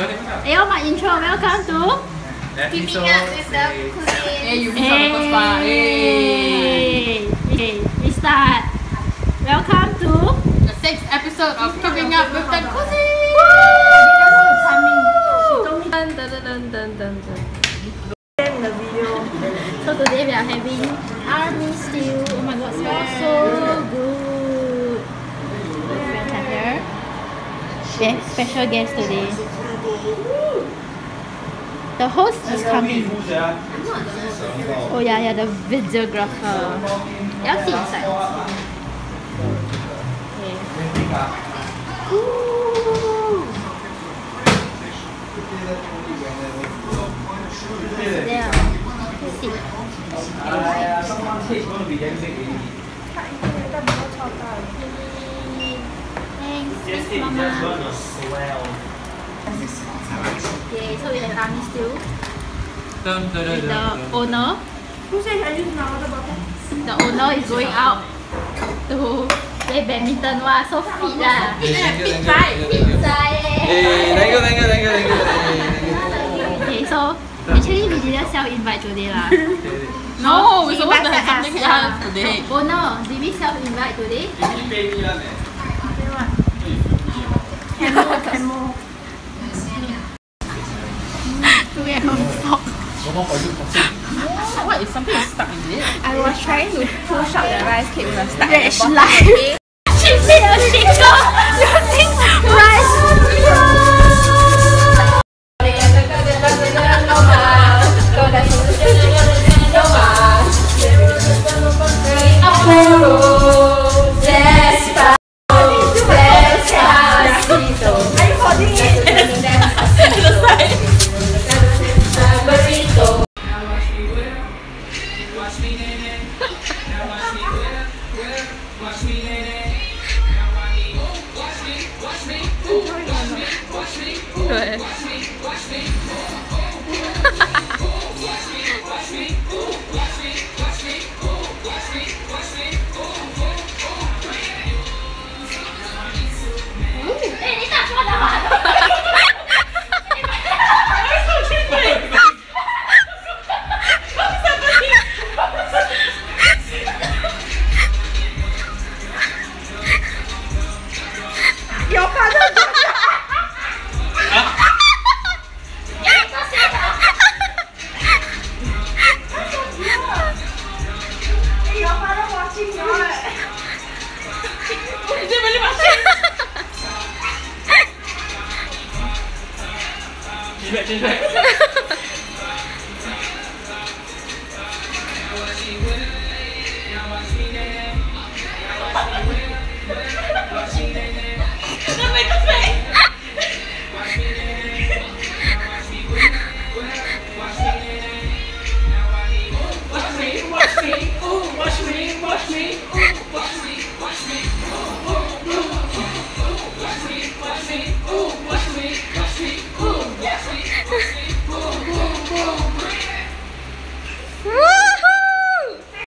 Ayo, my intro. Welcome to. Keeping up with the Kuzzins. Eh, you miss out the first part. Hey. Okay, we start. Welcome to. The sixth episode of Keeping Up with the Kuzzins. Dun, dun, dun, dun, dun, dun, dun. So today we are having army stew. Oh my god, smells so good. My friends are here. Yeah, special guest today. The host is coming. Oh yeah, yeah, the videographer. Y'all see inside. Okay. Ooh. There. Sit. Thanks, Mama. Okay, so we have army stew. Dun, dun, dun, The dun, dun. owner. Who said I use my water bottle? The owner is going out to play badminton. Wow, so fit lah. Thank you, thank you, thank you, thank you. Hey, Eh, thank you, thank you, thank you, thank you. Eh, Okay, so actually we didn't sell invite today lah. No, we're She supposed to invited have something us, else yeah. today. Owner, did we sell invite today? We vlog. What is something is stuck in it? I was trying to push out the rice cake with a stuck That's life. change back.